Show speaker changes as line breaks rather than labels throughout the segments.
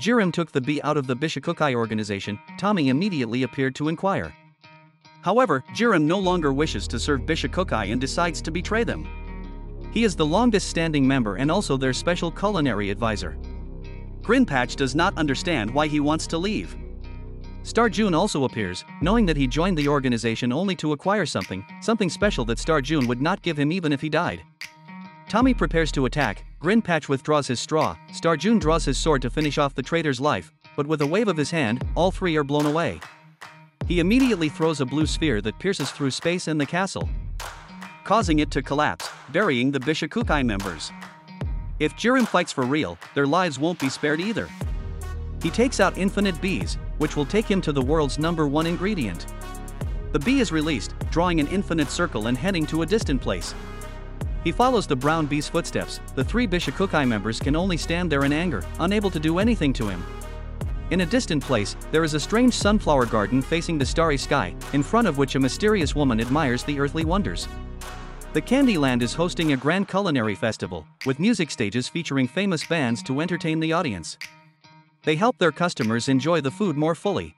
Jirim took the bee out of the Bishokukai organization, Tommy immediately appeared to inquire. However, Jirim no longer wishes to serve Bishokukai and decides to betray them. He is the longest standing member and also their special culinary advisor. Grinpatch does not understand why he wants to leave. Starjun also appears, knowing that he joined the organization only to acquire something, something special that Starjun would not give him even if he died. Tommy prepares to attack, Grinpatch withdraws his straw, Starjun draws his sword to finish off the traitor's life, but with a wave of his hand, all three are blown away. He immediately throws a blue sphere that pierces through space and the castle, causing it to collapse, burying the Bishokukai members. If Jirim fights for real, their lives won't be spared either. He takes out infinite bees, which will take him to the world's number one ingredient. The bee is released, drawing an infinite circle and heading to a distant place. He follows the brown bee's footsteps, the three Bishokukai members can only stand there in anger, unable to do anything to him. In a distant place, there is a strange sunflower garden facing the starry sky, in front of which a mysterious woman admires the earthly wonders. The Candyland is hosting a grand culinary festival, with music stages featuring famous bands to entertain the audience. They help their customers enjoy the food more fully.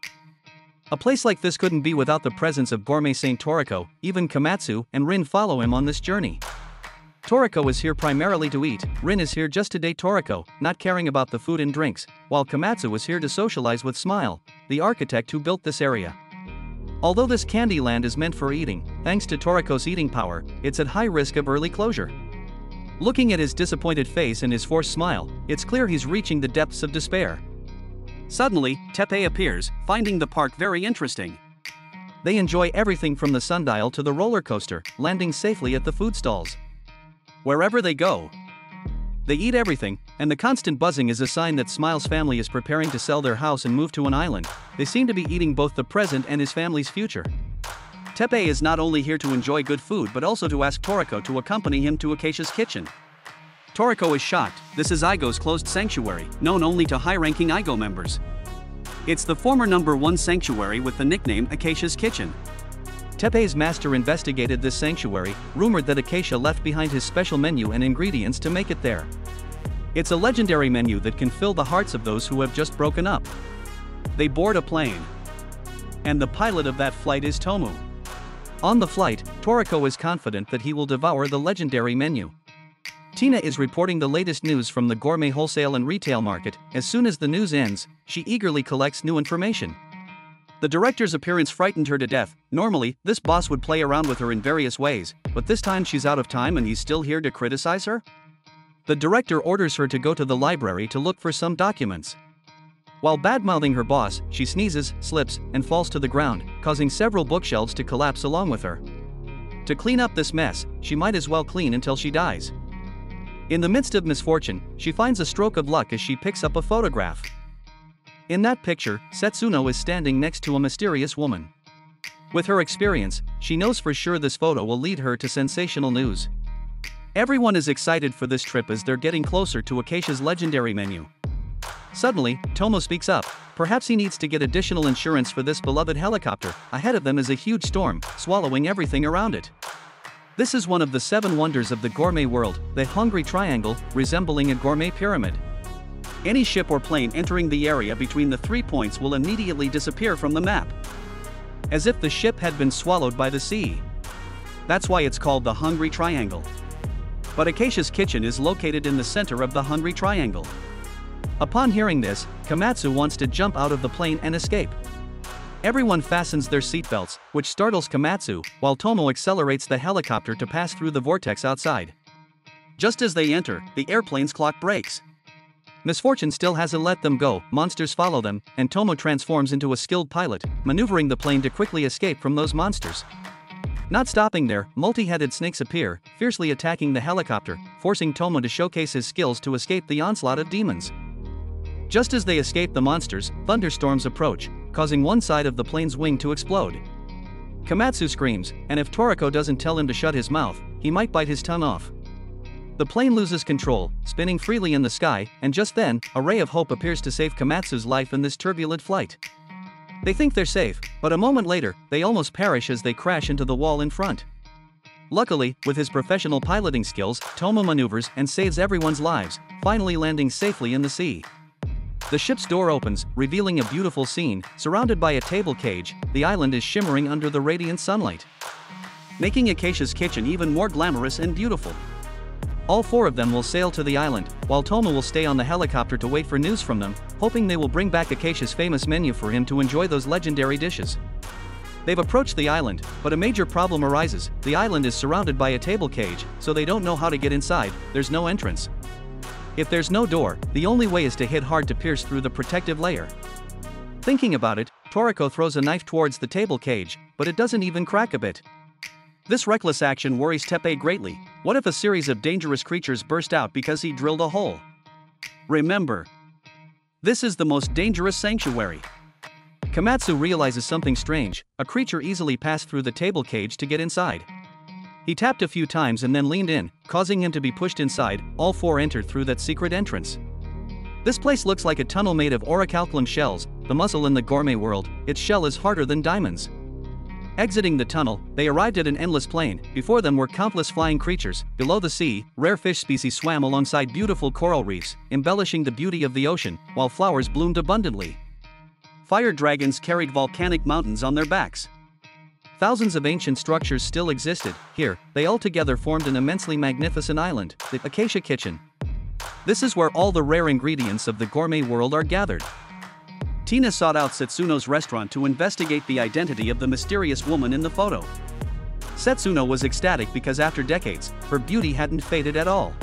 A place like this couldn't be without the presence of gourmet Saint Toriko, even Komatsu and Rin follow him on this journey. Toriko is here primarily to eat, Rin is here just to date Toriko, not caring about the food and drinks, while Komatsu is here to socialize with Smile, the architect who built this area. Although this Candyland is meant for eating, thanks to Toriko's eating power, it's at high risk of early closure. Looking at his disappointed face and his forced smile, it's clear he's reaching the depths of despair. Suddenly, Teppei appears, finding the park very interesting. They enjoy everything from the sundial to the roller coaster, landing safely at the food stalls. Wherever they go, they eat everything, and the constant buzzing is a sign that Smile's family is preparing to sell their house and move to an island. They seem to be eating both the present and his family's future. Teppei is not only here to enjoy good food but also to ask Toriko to accompany him to Acacia's kitchen. Toriko is shocked, this is Igo's closed sanctuary, known only to high-ranking Igo members. It's the former number one sanctuary with the nickname Acacia's Kitchen. Teppei's master investigated this sanctuary, rumored that Acacia left behind his special menu and ingredients to make it there. It's a legendary menu that can fill the hearts of those who have just broken up. They board a plane. And the pilot of that flight is Tomu. On the flight, Toriko is confident that he will devour the legendary menu. Tina is reporting the latest news from the gourmet wholesale and retail market. As soon as the news ends, she eagerly collects new information. The director's appearance frightened her to death. Normally, this boss would play around with her in various ways, but this time she's out of time and he's still here to criticize her? The director orders her to go to the library to look for some documents. While badmouthing her boss, she sneezes, slips, and falls to the ground, causing several bookshelves to collapse along with her. To clean up this mess, she might as well clean until she dies. In the midst of misfortune, she finds a stroke of luck as she picks up a photograph. In that picture, Setsuno is standing next to a mysterious woman. With her experience, she knows for sure this photo will lead her to sensational news. Everyone is excited for this trip as they're getting closer to Acacia's legendary menu. Suddenly, Tomo speaks up. Perhaps he needs to get additional insurance for this beloved helicopter. Ahead of them is a huge storm, swallowing everything around it. This is one of the seven wonders of the gourmet world, the Hungry Triangle, resembling a gourmet pyramid. Any ship or plane entering the area between the three points will immediately disappear from the map. As if the ship had been swallowed by the sea. That's why it's called the Hungry Triangle. But Acacia's kitchen is located in the center of the Hungry Triangle. Upon hearing this, Komatsu wants to jump out of the plane and escape. Everyone fastens their seatbelts, which startles Komatsu, while Tomo accelerates the helicopter to pass through the vortex outside. Just as they enter, the airplane's clock breaks. Misfortune still hasn't let them go, monsters follow them, and Tomo transforms into a skilled pilot, maneuvering the plane to quickly escape from those monsters. Not stopping there, multi-headed snakes appear, fiercely attacking the helicopter, forcing Tomo to showcase his skills to escape the onslaught of demons. Just as they escape the monsters, thunderstorms approach, causing one side of the plane's wing to explode. Komatsu screams, and if Toriko doesn't tell him to shut his mouth, he might bite his tongue off. The plane loses control, spinning freely in the sky, and just then, a ray of hope appears to save Komatsu's life in this turbulent flight. They think they're safe, but a moment later, they almost perish as they crash into the wall in front. Luckily, with his professional piloting skills, Tomo maneuvers and saves everyone's lives, finally landing safely in the sea. The ship's door opens, revealing a beautiful scene, surrounded by a table cage, the island is shimmering under the radiant sunlight. Making Acacia's kitchen even more glamorous and beautiful. All four of them will sail to the island, while Toma will stay on the helicopter to wait for news from them, hoping they will bring back Acacia's famous menu for him to enjoy those legendary dishes. They've approached the island, but a major problem arises, the island is surrounded by a table cage, so they don't know how to get inside, there's no entrance. If there's no door, the only way is to hit hard to pierce through the protective layer. Thinking about it, Toriko throws a knife towards the table cage, but it doesn't even crack a bit. This reckless action worries Teppei greatly. What if a series of dangerous creatures burst out because he drilled a hole? Remember, this is the most dangerous sanctuary. Komatsu realizes something strange a creature easily passed through the table cage to get inside. He tapped a few times and then leaned in, causing him to be pushed inside. All four entered through that secret entrance. This place looks like a tunnel made of orichalcum shells, the muscle in the gourmet world, its shell is harder than diamonds. Exiting the tunnel, they arrived at an endless plain. Before them were countless flying creatures. Below the sea, rare fish species swam alongside beautiful coral reefs, embellishing the beauty of the ocean, while flowers bloomed abundantly. Fire dragons carried volcanic mountains on their backs. Thousands of ancient structures still existed, here, they all together formed an immensely magnificent island, the Acacia Kitchen. This is where all the rare ingredients of the gourmet world are gathered. Tina sought out Setsuno's restaurant to investigate the identity of the mysterious woman in the photo. Setsuno was ecstatic because after decades, her beauty hadn't faded at all.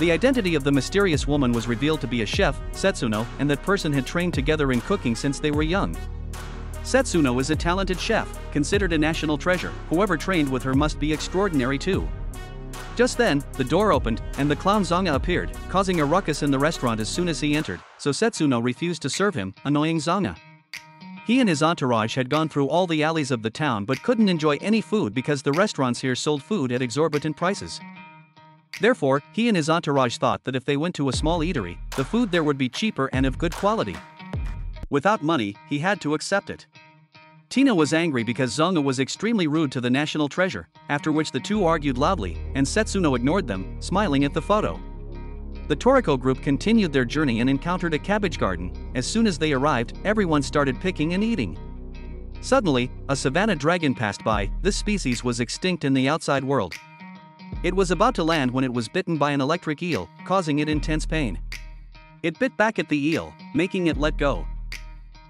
The identity of the mysterious woman was revealed to be a chef, Setsuno, and that person had trained together in cooking since they were young. Setsuno is a talented chef, considered a national treasure, whoever trained with her must be extraordinary too. Just then, the door opened, and the clown Zonga appeared, causing a ruckus in the restaurant as soon as he entered, so Setsuno refused to serve him, annoying Zonga. He and his entourage had gone through all the alleys of the town but couldn't enjoy any food because the restaurants here sold food at exorbitant prices. Therefore, he and his entourage thought that if they went to a small eatery, the food there would be cheaper and of good quality. Without money, he had to accept it. Tina was angry because Zonga was extremely rude to the national treasure, after which the two argued loudly, and Setsuno ignored them, smiling at the photo. The Toriko group continued their journey and encountered a cabbage garden. As soon as they arrived, everyone started picking and eating. Suddenly, a savanna dragon passed by, this species was extinct in the outside world. It was about to land when it was bitten by an electric eel, causing it intense pain. It bit back at the eel, making it let go.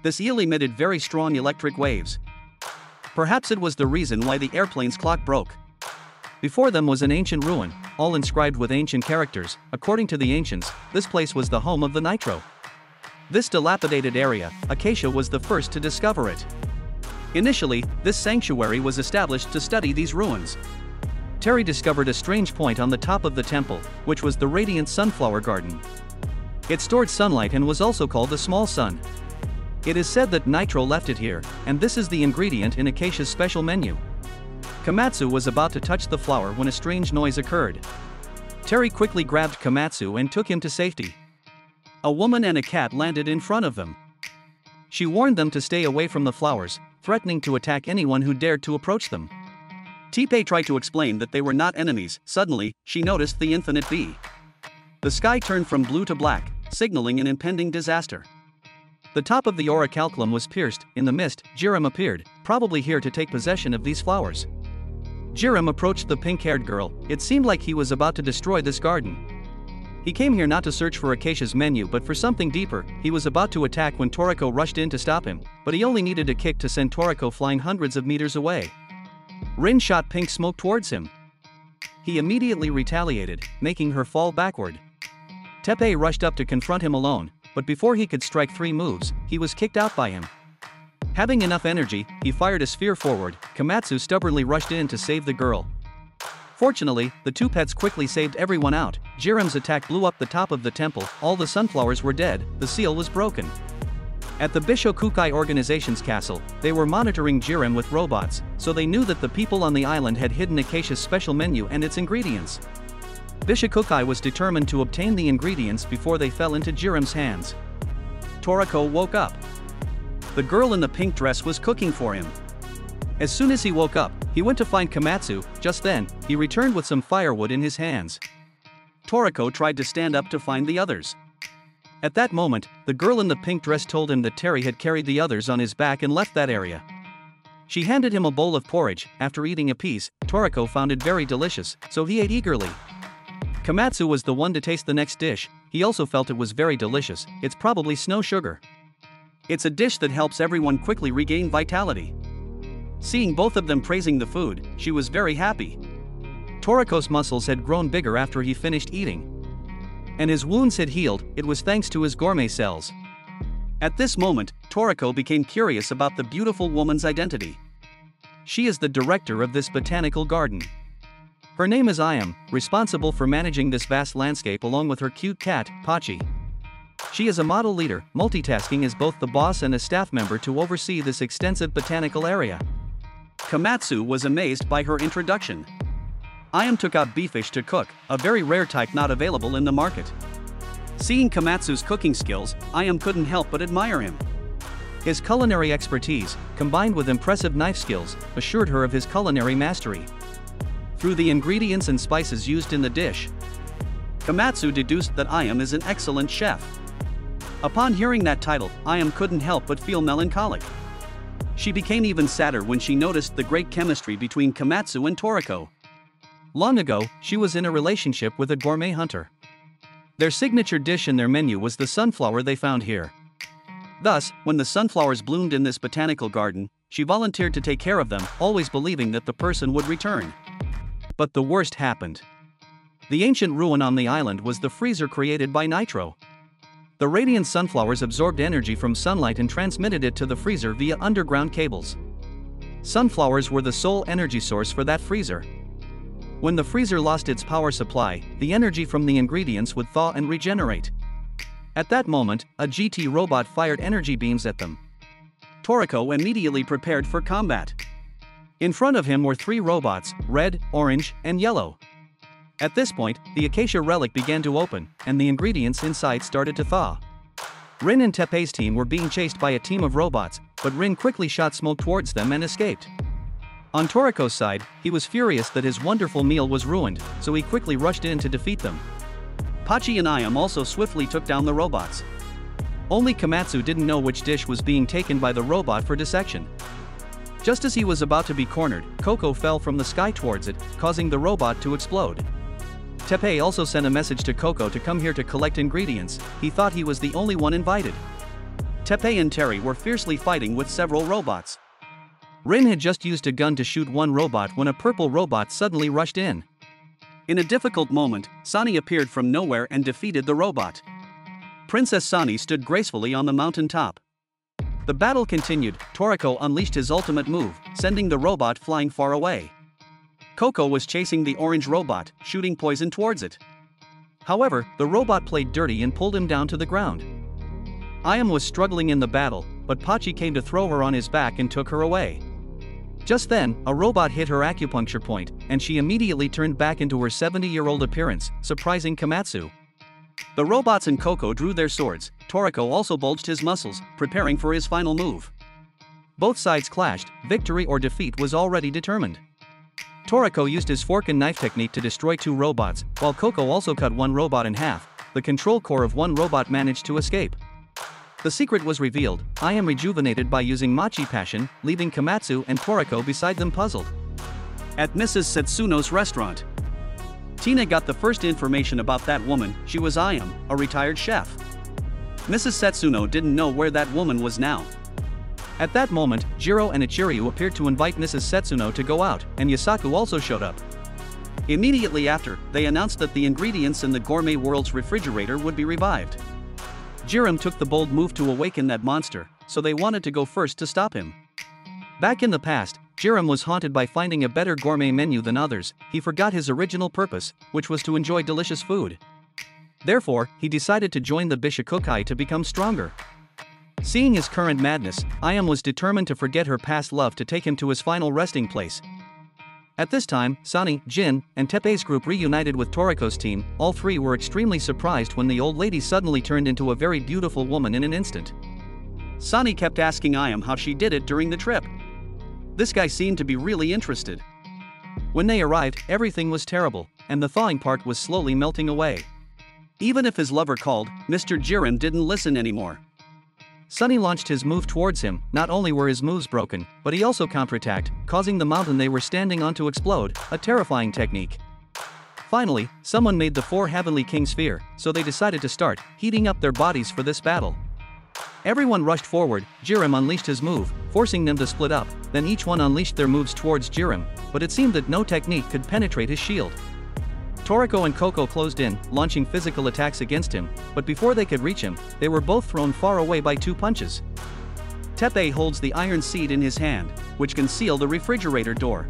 This eel emitted very strong electric waves. Perhaps it was the reason why the airplane's clock broke. Before them was an ancient ruin, all inscribed with ancient characters. According to the ancients, this place was the home of the Nitro. This dilapidated area, Acacia was the first to discover it. Initially, this sanctuary was established to study these ruins. Terry discovered a strange point on the top of the temple, which was the radiant sunflower garden. It stored sunlight and was also called the small sun. It is said that Nitro left it here, and this is the ingredient in Acacia's special menu. Komatsu was about to touch the flower when a strange noise occurred. Terry quickly grabbed Komatsu and took him to safety. A woman and a cat landed in front of them. She warned them to stay away from the flowers, threatening to attack anyone who dared to approach them. Teppei tried to explain that they were not enemies, suddenly, she noticed the infinite bee. The sky turned from blue to black, signaling an impending disaster. The top of the orichalcum was pierced, in the mist, Jiram appeared, probably here to take possession of these flowers. Jiram approached the pink-haired girl, it seemed like he was about to destroy this garden. He came here not to search for Acacia's menu but for something deeper, he was about to attack when Toriko rushed in to stop him, but he only needed a kick to send Toriko flying hundreds of meters away. Rin shot pink smoke towards him. He immediately retaliated, making her fall backward. Teppei rushed up to confront him alone, but before he could strike three moves, he was kicked out by him. Having enough energy, he fired a sphere forward, Komatsu stubbornly rushed in to save the girl. Fortunately, the two pets quickly saved everyone out, Jiram's attack blew up the top of the temple, all the sunflowers were dead, the seal was broken. At the Bishokukai organization's castle, they were monitoring Jiram with robots, so they knew that the people on the island had hidden Acacia's special menu and its ingredients. Bishokukai was determined to obtain the ingredients before they fell into Jiram's hands. Toriko woke up. The girl in the pink dress was cooking for him. As soon as he woke up, he went to find Komatsu, just then, he returned with some firewood in his hands. Toriko tried to stand up to find the others. At that moment, the girl in the pink dress told him that Terry had carried the others on his back and left that area. She handed him a bowl of porridge. After eating a piece, Toriko found it very delicious, so he ate eagerly. Komatsu was the one to taste the next dish, he also felt it was very delicious, it's probably snow sugar. It's a dish that helps everyone quickly regain vitality. Seeing both of them praising the food, she was very happy. Toriko's muscles had grown bigger after he finished eating. And his wounds had healed, it was thanks to his gourmet cells. At this moment, Toriko became curious about the beautiful woman's identity. She is the director of this botanical garden. Her name is Ayam, responsible for managing this vast landscape along with her cute cat, Pachi. She is a model leader, multitasking as both the boss and a staff member to oversee this extensive botanical area. Komatsu was amazed by her introduction. Ayam took out beefish to cook, a very rare type not available in the market. Seeing Komatsu's cooking skills, Ayam couldn't help but admire him. His culinary expertise, combined with impressive knife skills, assured her of his culinary mastery. Through the ingredients and spices used in the dish, Komatsu deduced that Ayam is an excellent chef. Upon hearing that title, Ayam couldn't help but feel melancholic. She became even sadder when she noticed the great chemistry between Komatsu and Toriko. Long ago, she was in a relationship with a gourmet hunter. Their signature dish in their menu was the sunflower they found here. Thus, when the sunflowers bloomed in this botanical garden, she volunteered to take care of them, always believing that the person would return. But the worst happened. The ancient ruin on the island was the freezer created by Nitro. The radiant sunflowers absorbed energy from sunlight and transmitted it to the freezer via underground cables. Sunflowers were the sole energy source for that freezer. When the freezer lost its power supply, the energy from the ingredients would thaw and regenerate. At that moment, a GT robot fired energy beams at them. Toriko immediately prepared for combat. In front of him were three robots red, orange, and yellow. At this point, the acacia relic began to open, and the ingredients inside started to thaw. Rin and Teppei's team were being chased by a team of robots, but Rin quickly shot smoke towards them and escaped. On Toriko's side, he was furious that his wonderful meal was ruined, so he quickly rushed in to defeat them. Pachi and Ayam also swiftly took down the robots. Only Komatsu didn't know which dish was being taken by the robot for dissection. Just as he was about to be cornered, Coco fell from the sky towards it, causing the robot to explode. Teppei also sent a message to Coco to come here to collect ingredients, he thought he was the only one invited. Teppei and Terry were fiercely fighting with several robots. Rin had just used a gun to shoot one robot when a purple robot suddenly rushed in. In a difficult moment, Sunny appeared from nowhere and defeated the robot. Princess Sunny stood gracefully on the mountain top. The battle continued, Toriko unleashed his ultimate move, sending the robot flying far away. Coco was chasing the orange robot, shooting poison towards it. However, the robot played dirty and pulled him down to the ground. Ayam was struggling in the battle, but Pachi came to throw her on his back and took her away. Just then, a robot hit her acupuncture point, and she immediately turned back into her 70 year old appearance, surprising Komatsu. The robots and Coco drew their swords, Toriko also bulged his muscles, preparing for his final move. Both sides clashed, victory or defeat was already determined. Toriko used his fork and knife technique to destroy two robots, while Coco also cut one robot in half. The control core of one robot managed to escape. The secret was revealed, I am rejuvenated by using Machi Passion, leaving Komatsu and Toriko beside them puzzled. At Mrs. Setsuno's restaurant, Tina got the first information about that woman, she was Ayam, a retired chef. Mrs. Setsuno didn't know where that woman was now. At that moment, Jiro and Ichiryu appeared to invite Mrs. Setsuno to go out, and Yosaku also showed up. Immediately after, they announced that the ingredients in the gourmet world's refrigerator would be revived. Jiram took the bold move to awaken that monster, so they wanted to go first to stop him. Back in the past, Jiram was haunted by finding a better gourmet menu than others, he forgot his original purpose, which was to enjoy delicious food. Therefore, he decided to join the Bishokukai to become stronger. Seeing his current madness, Ayam was determined to forget her past love to take him to his final resting place, at this time, Sunny, Jin, and Teppei's group reunited with Toriko's team, all three were extremely surprised when the old lady suddenly turned into a very beautiful woman in an instant. Sunny kept asking Ayam how she did it during the trip. This guy seemed to be really interested. When they arrived, everything was terrible, and the thawing part was slowly melting away. Even if his lover called, Mr. Jiren didn't listen anymore. Sunny launched his move towards him, not only were his moves broken, but he also counterattacked, causing the mountain they were standing on to explode, a terrifying technique. Finally, someone made the four Heavenly Kings fear, so they decided to start, heating up their bodies for this battle. Everyone rushed forward, Jirim unleashed his move, forcing them to split up, then each one unleashed their moves towards Jirim, but it seemed that no technique could penetrate his shield. Toriko and Coco closed in, launching physical attacks against him, but before they could reach him, they were both thrown far away by two punches. Teppei holds the iron seed in his hand, which can seal the refrigerator door.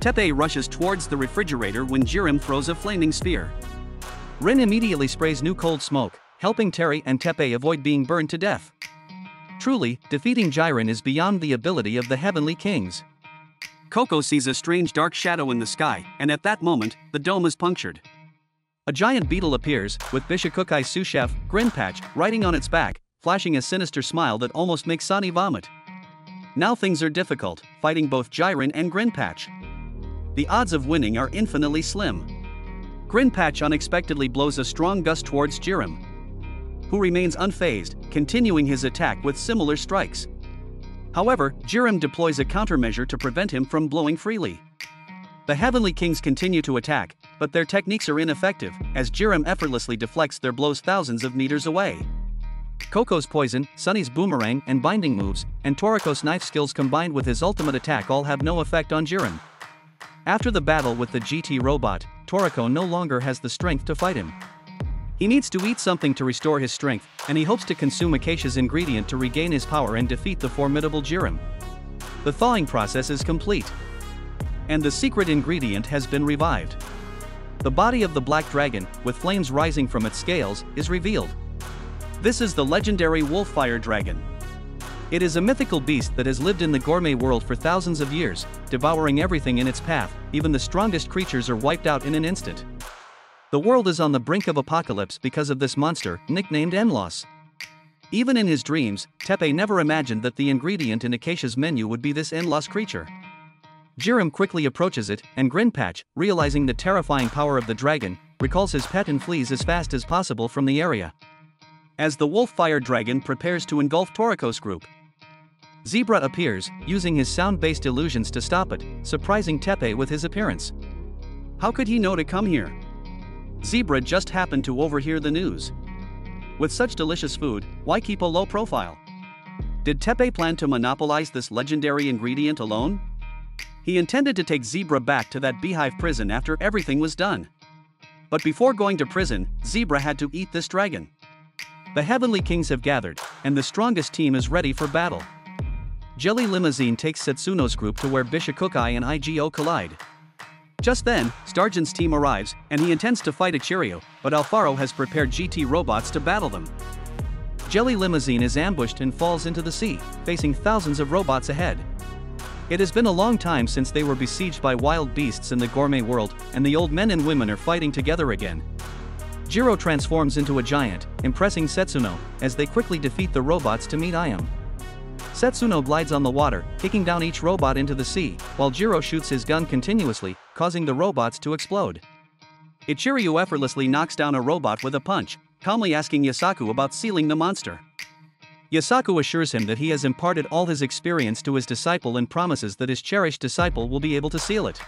Teppei rushes towards the refrigerator when Jirim throws a flaming spear. Rin immediately sprays new cold smoke, helping Terry and Teppei avoid being burned to death. Truly, defeating Jiren is beyond the ability of the Heavenly Kings. Coco sees a strange dark shadow in the sky, and at that moment, the dome is punctured. A giant beetle appears, with Bishokukai's sous chef, Grinpatch, riding on its back, flashing a sinister smile that almost makes Sunny vomit. Now things are difficult, fighting both Jiren and Grinpatch. The odds of winning are infinitely slim. Grinpatch unexpectedly blows a strong gust towards Jiren, who remains unfazed, continuing his attack with similar strikes. However, Jirim deploys a countermeasure to prevent him from blowing freely. The Heavenly Kings continue to attack, but their techniques are ineffective, as Jirim effortlessly deflects their blows thousands of meters away. Coco's poison, Sunny's boomerang and binding moves, and Toriko's knife skills combined with his ultimate attack all have no effect on Jiren. After the battle with the GT robot, Toriko no longer has the strength to fight him. He needs to eat something to restore his strength, and he hopes to consume Acacia's ingredient to regain his power and defeat the formidable Jirim. The thawing process is complete. And the secret ingredient has been revived. The body of the black dragon, with flames rising from its scales, is revealed. This is the legendary Wolffire Dragon. It is a mythical beast that has lived in the gourmet world for thousands of years, devouring everything in its path, even the strongest creatures are wiped out in an instant. The world is on the brink of apocalypse because of this monster, nicknamed Enlos. Even in his dreams, Teppei never imagined that the ingredient in Acacia's menu would be this Enlos creature. Jirim quickly approaches it, and Grinpatch, realizing the terrifying power of the dragon, recalls his pet and flees as fast as possible from the area. As the Wolffire Dragon prepares to engulf Toriko's group, Zebra appears, using his sound-based illusions to stop it, surprising Teppei with his appearance. How could he know to come here? Zebra just happened to overhear the news. With such delicious food, why keep a low profile? Did Teppei plan to monopolize this legendary ingredient alone? He intended to take Zebra back to that beehive prison after everything was done. But before going to prison, Zebra had to eat this dragon. The Heavenly Kings have gathered, and the strongest team is ready for battle. Jelly Limousine takes Setsuno's group to where Bishokukai and IGO collide. Just then, Starjun's team arrives, and he intends to fight Ichiryu, but Alfaro has prepared GT robots to battle them. Jelly Limousine is ambushed and falls into the sea, facing thousands of robots ahead. It has been a long time since they were besieged by wild beasts in the gourmet world, and the old men and women are fighting together again. Jiro transforms into a giant, impressing Setsuno, as they quickly defeat the robots to meet Ayam. Setsuno glides on the water, kicking down each robot into the sea, while Jiro shoots his gun continuously, causing the robots to explode. Ichiryu effortlessly knocks down a robot with a punch, calmly asking Yosaku about sealing the monster. Yosaku assures him that he has imparted all his experience to his disciple and promises that his cherished disciple will be able to seal it.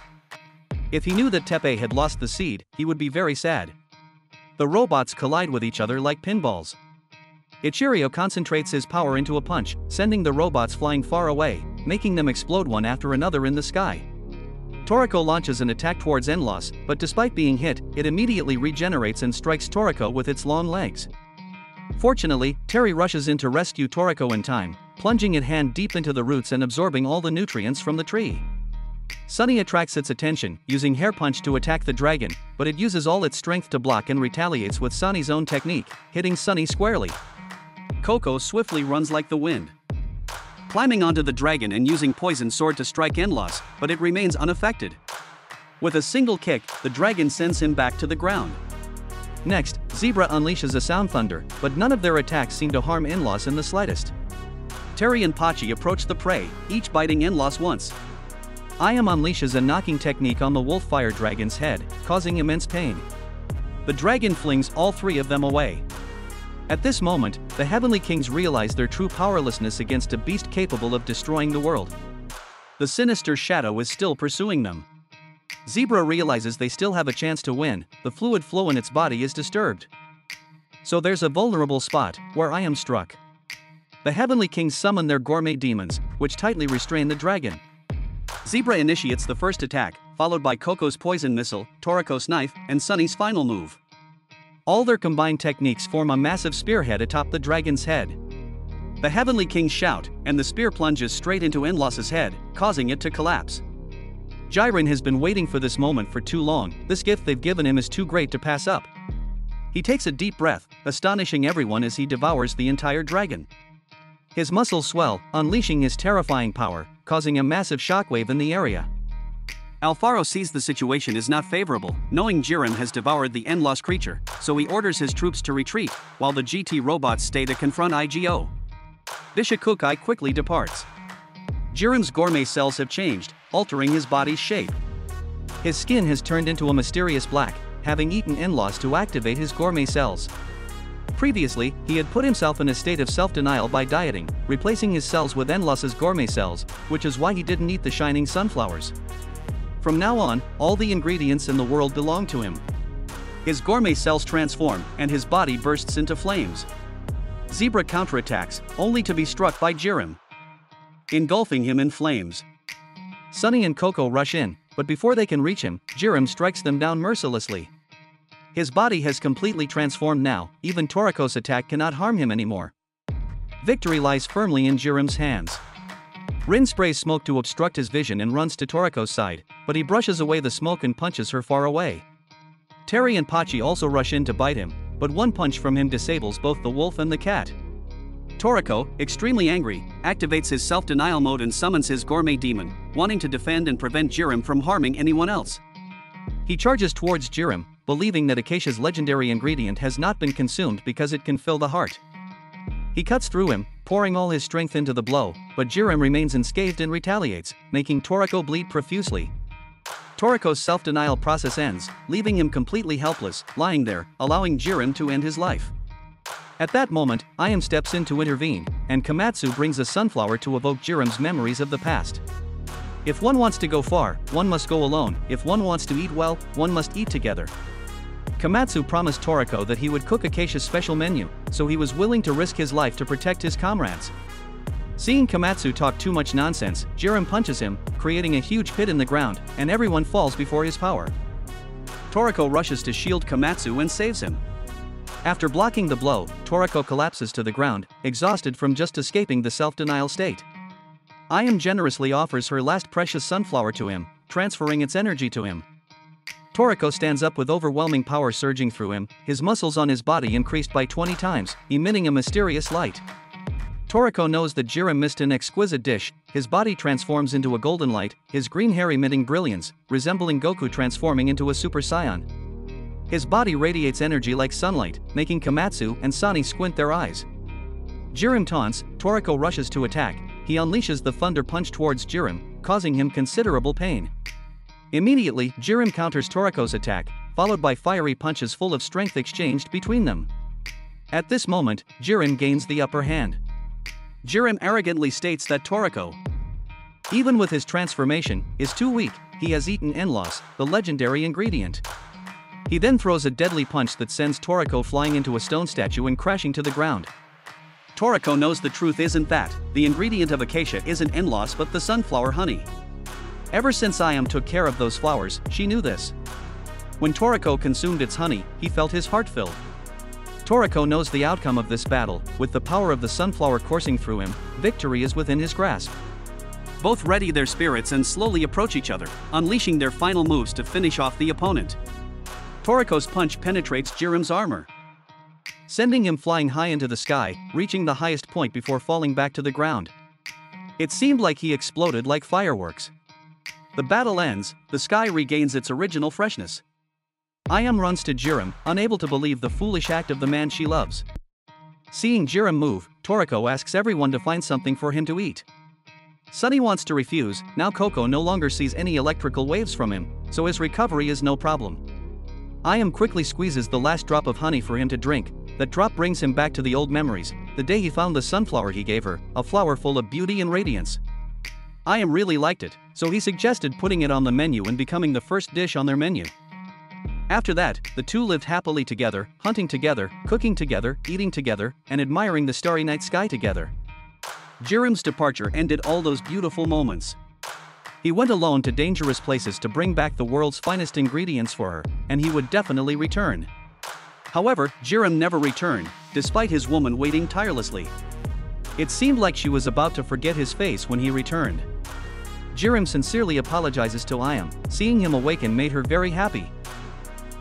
If he knew that Teppei had lost the seed, he would be very sad. The robots collide with each other like pinballs. Ichiryu concentrates his power into a punch, sending the robots flying far away, making them explode one after another in the sky. Toriko launches an attack towards Enlos, but despite being hit, it immediately regenerates and strikes Toriko with its long legs. Fortunately, Terry rushes in to rescue Toriko in time, plunging it hand deep into the roots and absorbing all the nutrients from the tree. Sunny attracts its attention, using Hair Punch to attack the dragon, but it uses all its strength to block and retaliates with Sunny's own technique, hitting Sunny squarely. Coco swiftly runs like the wind. Climbing onto the dragon and using Poison Sword to strike Enlos, but it remains unaffected. With a single kick, the dragon sends him back to the ground. Next, Zebra unleashes a Sound Thunder, but none of their attacks seem to harm Enlos in the slightest. Terry and Pachi approach the prey, each biting Enlos once. Ayam unleashes a knocking technique on the Wolffire Dragon's head, causing immense pain. the dragon flings all three of them away. At this moment, the Heavenly Kings realize their true powerlessness against a beast capable of destroying the world. The sinister shadow is still pursuing them. Zebra realizes they still have a chance to win, the fluid flow in its body is disturbed. So there's a vulnerable spot, where I am struck. The Heavenly Kings summon their gourmet demons, which tightly restrain the dragon. Zebra initiates the first attack, followed by Coco's poison missile, Toriko's knife, and Sunny's final move. All their combined techniques form a massive spearhead atop the dragon's head. The Heavenly Kings shout, and the spear plunges straight into Enlos's head, causing it to collapse. Jiren has been waiting for this moment for too long, this gift they've given him is too great to pass up. He takes a deep breath, astonishing everyone as he devours the entire dragon. His muscles swell, unleashing his terrifying power, causing a massive shockwave in the area. Alfaro sees the situation is not favorable, knowing Jiren has devoured the Enlos creature, so he orders his troops to retreat, while the GT robots stay to confront IGO. Bishokukai quickly departs. Jiren's gourmet cells have changed, altering his body's shape. His skin has turned into a mysterious black, having eaten Enlos to activate his gourmet cells. Previously, he had put himself in a state of self-denial by dieting, replacing his cells with Enlos's gourmet cells, which is why he didn't eat the shining sunflowers. From now on, all the ingredients in the world belong to him. His gourmet cells transform, and his body bursts into flames. Zebra counterattacks, only to be struck by Jiren. Engulfing him in flames. Sunny and Coco rush in, but before they can reach him, Jiren strikes them down mercilessly. His body has completely transformed now, even Toriko's attack cannot harm him anymore. Victory lies firmly in Jiren's hands. Rin sprays smoke to obstruct his vision and runs to Toriko's side, but he brushes away the smoke and punches her far away. Terry and Pachi also rush in to bite him, but one punch from him disables both the wolf and the cat. Toriko, extremely angry, activates his self-denial mode and summons his gourmet demon, wanting to defend and prevent Jiren from harming anyone else. He charges towards Jiren, believing that Acacia's legendary ingredient has not been consumed because it can fill the heart. He cuts through him, pouring all his strength into the blow, but Jiren remains unscathed and retaliates, making Toriko bleed profusely. Toriko's self-denial process ends, leaving him completely helpless, lying there, allowing Jiren to end his life. At that moment, Ayam steps in to intervene, and Komatsu brings a sunflower to evoke Jiren's memories of the past. If one wants to go far, one must go alone, if one wants to eat well, one must eat together. Komatsu promised Toriko that he would cook Acacia's special menu, so he was willing to risk his life to protect his comrades. Seeing Komatsu talk too much nonsense, Jiren punches him, creating a huge pit in the ground, and everyone falls before his power. Toriko rushes to shield Komatsu and saves him. After blocking the blow, Toriko collapses to the ground, exhausted from just escaping the self-denial state. Ayam generously offers her last precious sunflower to him, transferring its energy to him. Toriko stands up with overwhelming power surging through him, his muscles on his body increased by 20 times, emitting a mysterious light. Toriko knows that Jiren missed an exquisite dish, his body transforms into a golden light, his green hair emitting brilliance, resembling Goku transforming into a Super Saiyan. His body radiates energy like sunlight, making Komatsu and Sunny squint their eyes. Jiren taunts, Toriko rushes to attack, he unleashes the thunder punch towards Jiren, causing him considerable pain. Immediately, Jiren counters Toriko's attack, followed by fiery punches full of strength exchanged between them. At this moment, Jiren gains the upper hand. Jiren arrogantly states that Toriko, even with his transformation, is too weak, he has eaten Enlos, the legendary ingredient. He then throws a deadly punch that sends Toriko flying into a stone statue and crashing to the ground. Toriko knows the truth isn't that, the ingredient of acacia isn't Enlos but the sunflower honey. Ever since Ayam took care of those flowers, she knew this. When Toriko consumed its honey, he felt his heart filled. Toriko knows the outcome of this battle, with the power of the sunflower coursing through him, victory is within his grasp. Both ready their spirits and slowly approach each other, unleashing their final moves to finish off the opponent. Toriko's punch penetrates Jiren's armor, sending him flying high into the sky, reaching the highest point before falling back to the ground. It seemed like he exploded like fireworks. The battle ends, the sky regains its original freshness. Ayam runs to Jiren, unable to believe the foolish act of the man she loves. Seeing Jiren move, Toriko asks everyone to find something for him to eat. Sunny wants to refuse, now Coco no longer sees any electrical waves from him, so his recovery is no problem. Ayam quickly squeezes the last drop of honey for him to drink, that drop brings him back to the old memories, the day he found the sunflower he gave her, a flower full of beauty and radiance. Ayam really liked it, so he suggested putting it on the menu and becoming the first dish on their menu. After that, the two lived happily together, hunting together, cooking together, eating together, and admiring the starry night sky together. Jirim's departure ended all those beautiful moments. He went alone to dangerous places to bring back the world's finest ingredients for her, and he would definitely return. However, Jirim never returned, despite his woman waiting tirelessly. It seemed like she was about to forget his face when he returned. Jirim sincerely apologizes to Ayam, seeing him awaken made her very happy.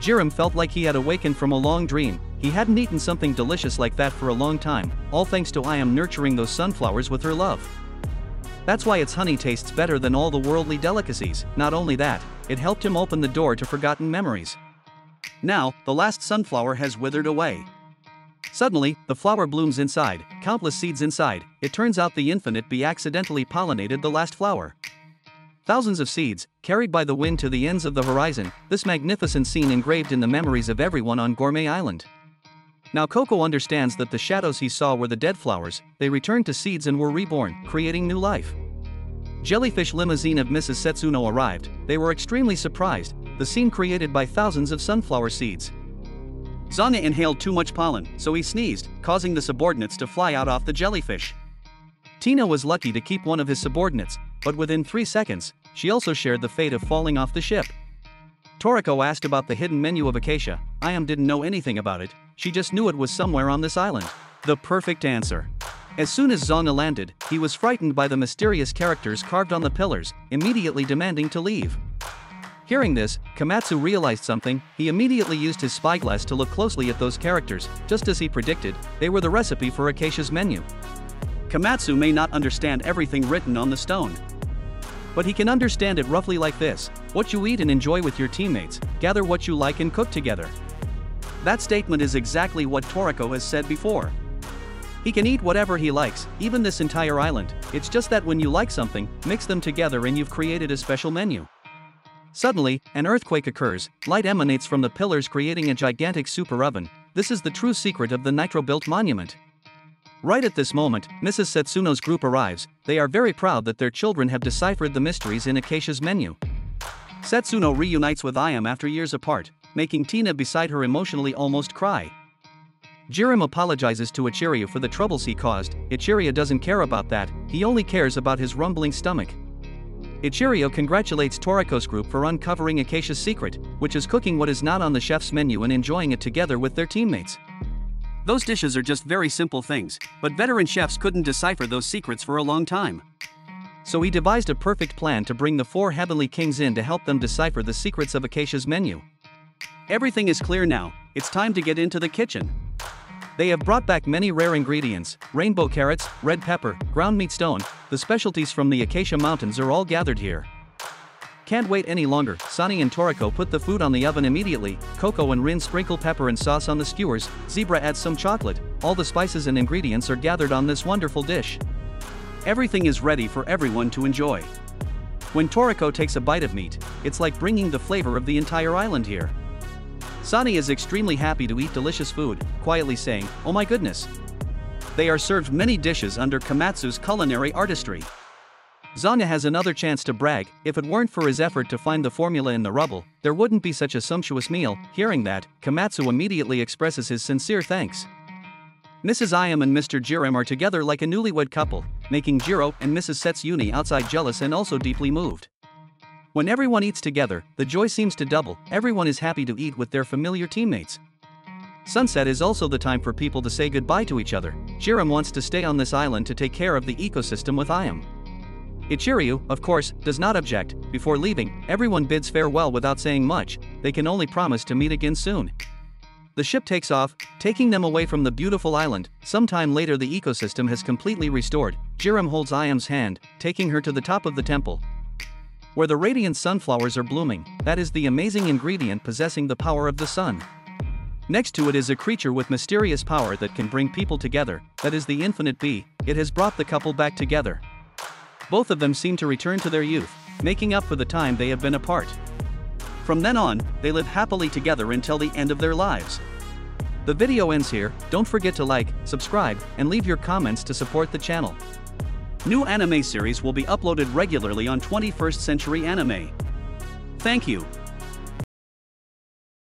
Jirim felt like he had awakened from a long dream, he hadn't eaten something delicious like that for a long time, all thanks to Ayam nurturing those sunflowers with her love. That's why its honey tastes better than all the worldly delicacies, not only that, it helped him open the door to forgotten memories. Now, the last sunflower has withered away. Suddenly, the flower blooms inside, countless seeds inside, it turns out the infinite bee accidentally pollinated the last flower. Thousands of seeds, carried by the wind to the ends of the horizon, this magnificent scene engraved in the memories of everyone on Gourmet Island. Now Coco understands that the shadows he saw were the dead flowers, they returned to seeds and were reborn, creating new life. Jellyfish limousine of Mrs. Setsuno arrived, they were extremely surprised, the scene created by thousands of sunflower seeds. Zanya inhaled too much pollen, so he sneezed, causing the subordinates to fly out off the jellyfish. Tina was lucky to keep one of his subordinates, but within three seconds, she also shared the fate of falling off the ship. Toriko asked about the hidden menu of Acacia, Ayam didn't know anything about it, she just knew it was somewhere on this island. The perfect answer. As soon as Zana landed, he was frightened by the mysterious characters carved on the pillars, immediately demanding to leave. Hearing this, Komatsu realized something, he immediately used his spyglass to look closely at those characters, just as he predicted, they were the recipe for Acacia's menu. Komatsu may not understand everything written on the stone. But he can understand it roughly like this what you eat and enjoy with your teammates, gather what you like and cook together. That statement is exactly what Toriko has said before. He can eat whatever he likes, even this entire island, it's just that when you like something, mix them together and you've created a special menu. Suddenly, an earthquake occurs, light emanates from the pillars creating a gigantic super oven, this is the true secret of the nitro-built monument. Right at this moment, Mrs. Setsuno's group arrives, they are very proud that their children have deciphered the mysteries in Acacia's menu. Setsuno reunites with Ayam after years apart, making Tina beside her emotionally almost cry. Jirim apologizes to Ichiryu for the troubles he caused, Ichiryu doesn't care about that, he only cares about his rumbling stomach. Ichiryu congratulates Toriko's group for uncovering Acacia's secret, which is cooking what is not on the chef's menu and enjoying it together with their teammates. Those dishes are just very simple things, but veteran chefs couldn't decipher those secrets for a long time. So he devised a perfect plan to bring the four heavenly kings in to help them decipher the secrets of Acacia's menu. Everything is clear now, it's time to get into the kitchen. They have brought back many rare ingredients rainbow carrots, red pepper, ground meat stone, the specialties from the Acacia Mountains are all gathered here. Can't wait any longer, Sunny and Toriko put the food on the oven immediately, Coco and Rin sprinkle pepper and sauce on the skewers, Zebra adds some chocolate, all the spices and ingredients are gathered on this wonderful dish. Everything is ready for everyone to enjoy. When Toriko takes a bite of meat, it's like bringing the flavor of the entire island here. Sunny is extremely happy to eat delicious food, quietly saying, oh my goodness. They are served many dishes under Komatsu's culinary artistry. Zanya has another chance to brag, if it weren't for his effort to find the formula in the rubble, there wouldn't be such a sumptuous meal. Hearing that, Komatsu immediately expresses his sincere thanks. Mrs. Ayam and Mr. Jirim are together like a newlywed couple, making Jiro and Mrs. Setsuno outside jealous and also deeply moved. When everyone eats together, the joy seems to double, everyone is happy to eat with their familiar teammates. Sunset is also the time for people to say goodbye to each other. Jirim wants to stay on this island to take care of the ecosystem with Ayam. Ichiryu, of course, does not object. Before leaving, everyone bids farewell without saying much, they can only promise to meet again soon. The ship takes off, taking them away from the beautiful island. Sometime later, the ecosystem has completely restored. Jirim holds Ayam's hand, taking her to the top of the temple, where the radiant sunflowers are blooming, that is the amazing ingredient possessing the power of the sun. Next to it is a creature with mysterious power that can bring people together, that is the infinite bee, it has brought the couple back together. Both of them seem to return to their youth, making up for the time they have been apart. From then on, they live happily together until the end of their lives. The video ends here, don't forget to like, subscribe, and leave your comments to support the channel. New anime series will be uploaded regularly on 21st Century Anime. Thank you.